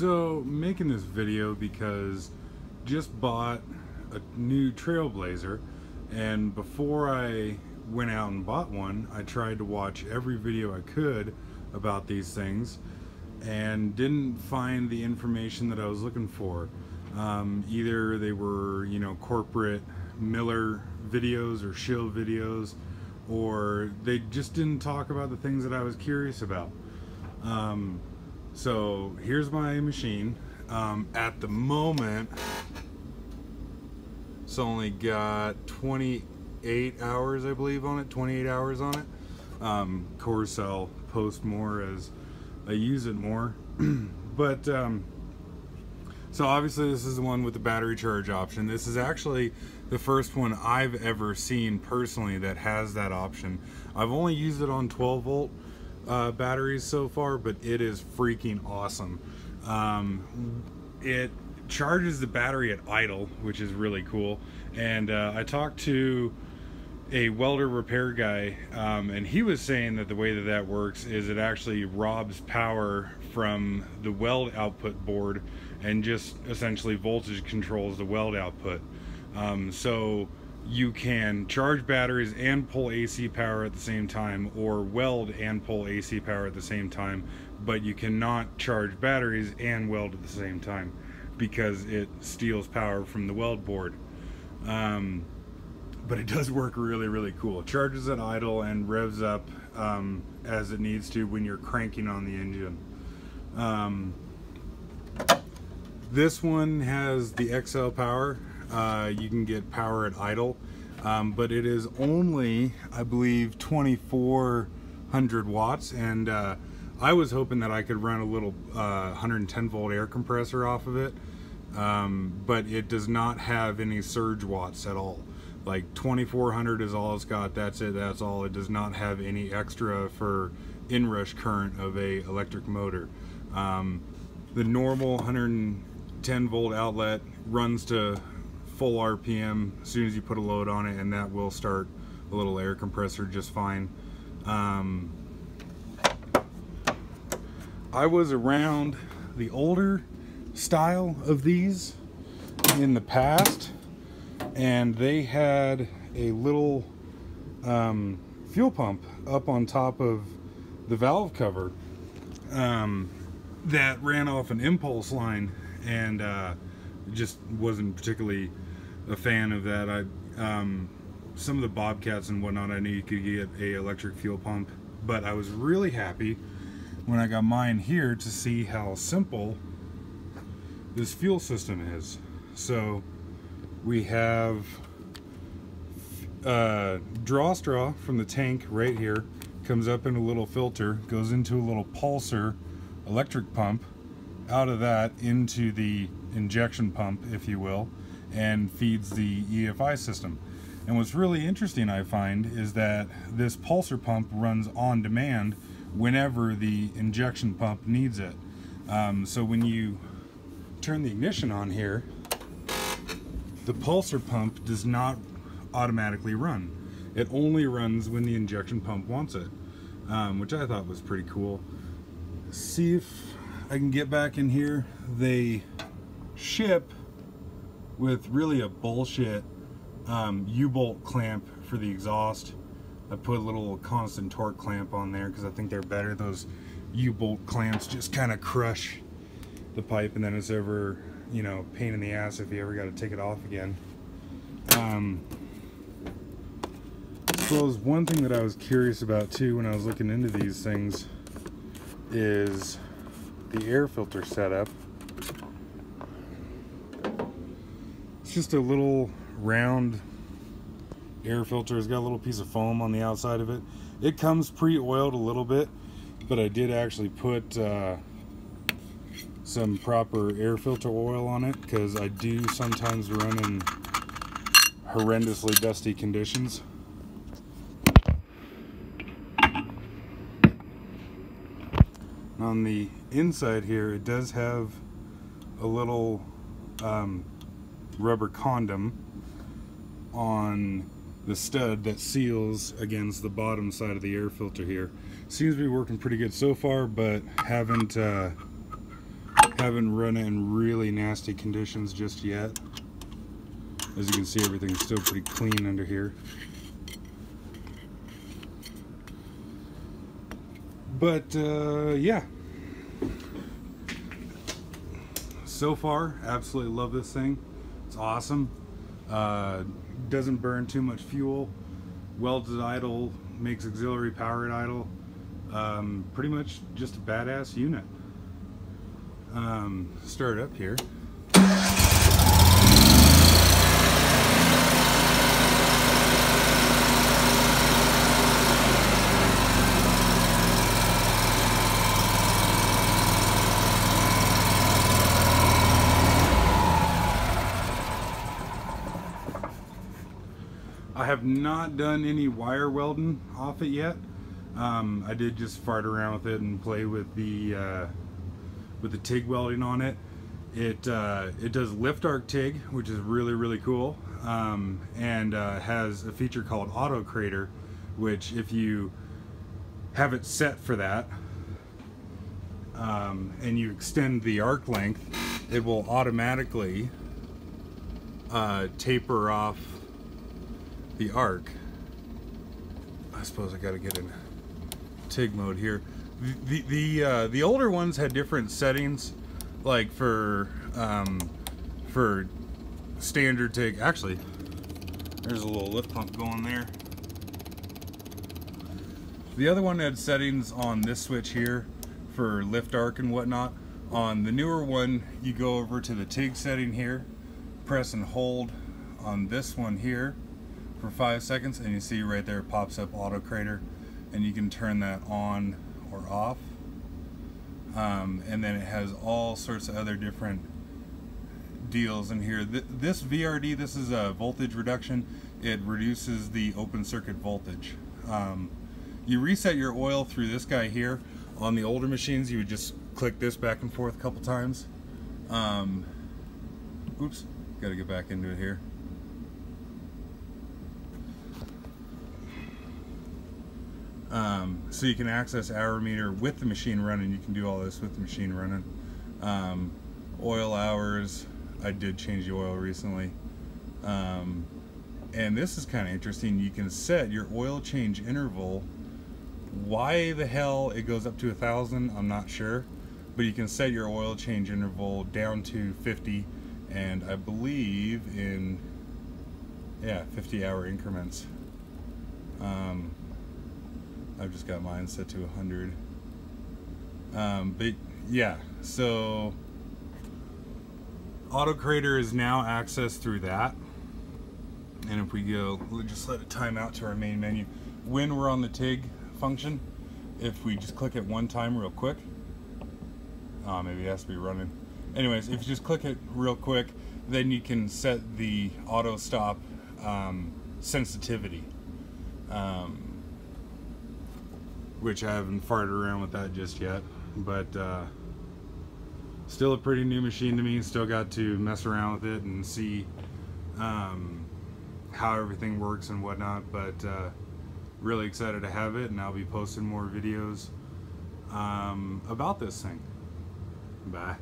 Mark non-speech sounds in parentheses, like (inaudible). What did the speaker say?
So, making this video because just bought a new Trailblazer and before I went out and bought one, I tried to watch every video I could about these things and didn't find the information that I was looking for. Um, either they were, you know, corporate Miller videos or Shill videos, or they just didn't talk about the things that I was curious about. Um, so here's my machine. Um, at the moment, it's only got 28 hours, I believe, on it. 28 hours on it. Um, course, I'll post more as I use it more. (clears throat) but um, so obviously, this is the one with the battery charge option. This is actually the first one I've ever seen personally that has that option. I've only used it on 12 volt uh, batteries so far, but it is freaking awesome. Um, it charges the battery at idle, which is really cool. And uh, I talked to a welder repair guy, um, and he was saying that the way that that works is it actually robs power from the weld output board and just essentially voltage controls the weld output. Um, so you can charge batteries and pull AC power at the same time or weld and pull AC power at the same time but you cannot charge batteries and weld at the same time because it steals power from the weld board. Um, but it does work really really cool. It charges at idle and revs up um, as it needs to when you're cranking on the engine. Um, this one has the Excel power uh, you can get power at idle. Um, but it is only I believe 2400 watts. And uh, I was hoping that I could run a little uh, 110 volt air compressor off of it. Um, but it does not have any surge watts at all. Like 2400 is all it's got. That's it. That's all. It does not have any extra for inrush current of a electric motor. Um, the normal 110 volt outlet runs to full RPM as soon as you put a load on it and that will start a little air compressor just fine. Um, I was around the older style of these in the past and they had a little um, fuel pump up on top of the valve cover um, that ran off an impulse line and uh, just wasn't particularly a fan of that. I um, some of the Bobcats and whatnot, I knew you could get a electric fuel pump, but I was really happy when I got mine here to see how simple this fuel system is. So we have uh, draw straw from the tank right here, comes up in a little filter, goes into a little pulsar electric pump, out of that into the injection pump, if you will, and feeds the EFI system. And what's really interesting, I find, is that this pulsar pump runs on demand whenever the injection pump needs it. Um, so when you turn the ignition on here, the pulsar pump does not automatically run. It only runs when the injection pump wants it, um, which I thought was pretty cool. See if I can get back in here. They ship with really a bullshit um, U-bolt clamp for the exhaust. I put a little constant torque clamp on there because I think they're better. Those U-bolt clamps just kind of crush the pipe and then it's ever, you know, pain in the ass if you ever got to take it off again. Um, suppose one thing that I was curious about too when I was looking into these things is the air filter setup. It's just a little round air filter. It's got a little piece of foam on the outside of it. It comes pre-oiled a little bit, but I did actually put uh, some proper air filter oil on it because I do sometimes run in horrendously dusty conditions. On the inside here, it does have a little um, rubber condom on the stud that seals against the bottom side of the air filter here. Seems to be working pretty good so far, but haven't uh, Haven't run it in really nasty conditions just yet. As you can see, everything's still pretty clean under here. But, uh, yeah. So far, absolutely love this thing. It's awesome. Uh, doesn't burn too much fuel. Welded idle, makes auxiliary power at idle. Um, pretty much just a badass unit. Um, start up here. I have not done any wire welding off it yet. Um, I did just fart around with it and play with the uh, with the TIG welding on it. It uh, it does lift arc TIG, which is really really cool, um, and uh, has a feature called Auto Crater, which if you have it set for that, um, and you extend the arc length, it will automatically uh, taper off the arc. I suppose I got to get in TIG mode here. The the uh, the older ones had different settings, like for um, for standard TIG. Actually, there's a little lift pump going there. The other one had settings on this switch here for lift arc and whatnot. On the newer one, you go over to the TIG setting here, press and hold on this one here for five seconds and you see right there it pops up auto crater and you can turn that on or off. Um, and then it has all sorts of other different deals in here. Th this VRD this is a voltage reduction. It reduces the open circuit voltage. Um, you reset your oil through this guy here. On the older machines you would just click this back and forth a couple times. Um, oops gotta get back into it here Um, so you can access hour meter with the machine running. You can do all this with the machine running. Um, oil hours, I did change the oil recently. Um, and this is kind of interesting. You can set your oil change interval. Why the hell it goes up to a thousand, I'm not sure. But you can set your oil change interval down to 50 and I believe in yeah 50 hour increments. Um, I've just got mine set to 100. Um, but yeah, so Auto Crater is now accessed through that. And if we go, we'll just let it time out to our main menu. When we're on the TIG function, if we just click it one time real quick, oh, maybe it has to be running. Anyways, if you just click it real quick, then you can set the auto stop um, sensitivity. Um, which I haven't farted around with that just yet. But uh, still a pretty new machine to me. Still got to mess around with it and see um, how everything works and whatnot. But uh, really excited to have it, and I'll be posting more videos um, about this thing. Bye.